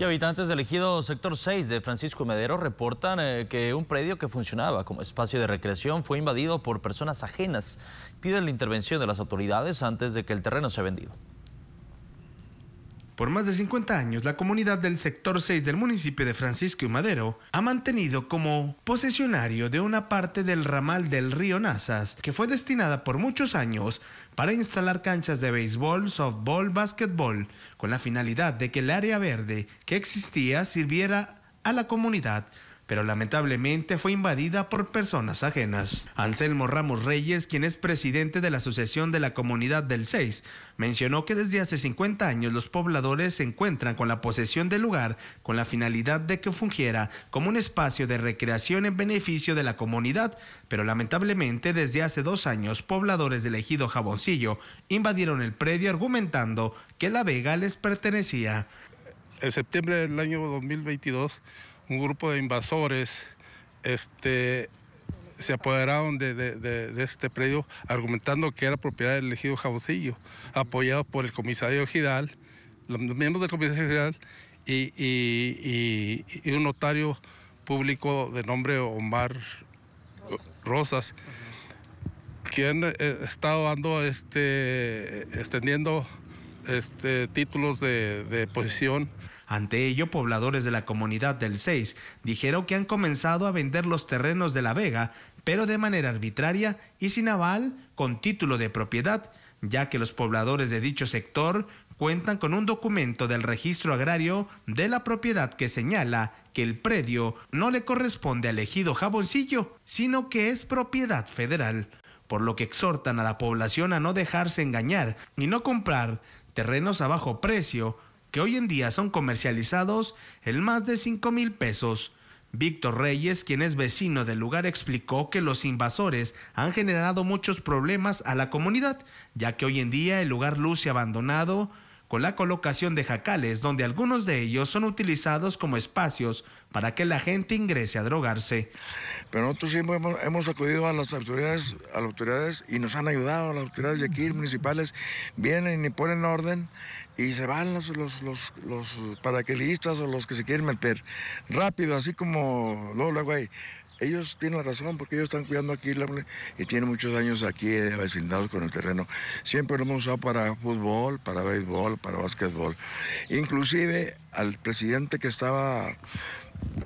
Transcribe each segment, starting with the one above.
Y habitantes del ejido sector 6 de Francisco Medero reportan eh, que un predio que funcionaba como espacio de recreación fue invadido por personas ajenas. Piden la intervención de las autoridades antes de que el terreno sea vendido. Por más de 50 años, la comunidad del sector 6 del municipio de Francisco y Madero ha mantenido como posesionario de una parte del ramal del río Nazas, que fue destinada por muchos años para instalar canchas de béisbol, softball, básquetbol, con la finalidad de que el área verde que existía sirviera a la comunidad pero lamentablemente fue invadida por personas ajenas. Anselmo Ramos Reyes, quien es presidente de la Asociación de la Comunidad del 6, mencionó que desde hace 50 años los pobladores se encuentran con la posesión del lugar con la finalidad de que fungiera como un espacio de recreación en beneficio de la comunidad, pero lamentablemente desde hace dos años pobladores del ejido Jaboncillo invadieron el predio argumentando que la vega les pertenecía. En septiembre del año 2022 un grupo de invasores este, se apoderaron de, este predio argumentando que era propiedad del elegido Jaboncillo, apoyado por el comisario Gidal, los miembros del comisario Gidal y, un notario público de nombre Omar Rosas, quien ha eh, estado dando este, extendiendo este, títulos de, de posesión ante ello, pobladores de la comunidad del 6 dijeron que han comenzado a vender los terrenos de La Vega, pero de manera arbitraria y sin aval con título de propiedad, ya que los pobladores de dicho sector cuentan con un documento del registro agrario de la propiedad que señala que el predio no le corresponde al ejido Jaboncillo, sino que es propiedad federal, por lo que exhortan a la población a no dejarse engañar y no comprar terrenos a bajo precio que hoy en día son comercializados en más de 5 mil pesos. Víctor Reyes, quien es vecino del lugar, explicó que los invasores han generado muchos problemas a la comunidad, ya que hoy en día el lugar luce abandonado, con la colocación de jacales, donde algunos de ellos son utilizados como espacios para que la gente ingrese a drogarse. Pero nosotros siempre hemos, acudido a las autoridades, a las autoridades y nos han ayudado, las autoridades de aquí, municipales, vienen y ponen orden y se van los, los, los, los paraquedistas o los que se quieren meter rápido, así como luego, luego hay ellos tienen la razón porque ellos están cuidando aquí y tienen muchos años aquí vecindados con el terreno. Siempre lo hemos usado para fútbol, para béisbol, para básquetbol. Inclusive al presidente que estaba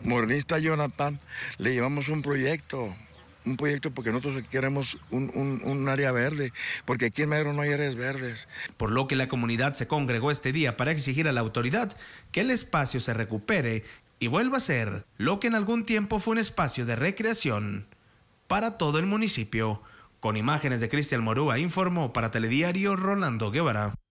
modernista Jonathan, le llevamos un proyecto un proyecto porque nosotros queremos un, un, área verde, porque aquí en Medro no hay áreas verdes. Por lo que la comunidad se congregó este día para exigir a la autoridad que el espacio se recupere y vuelva a ser lo que en algún tiempo fue un espacio de recreación para todo el municipio. Con imágenes de Cristian Morúa informó para Telediario Rolando Guevara.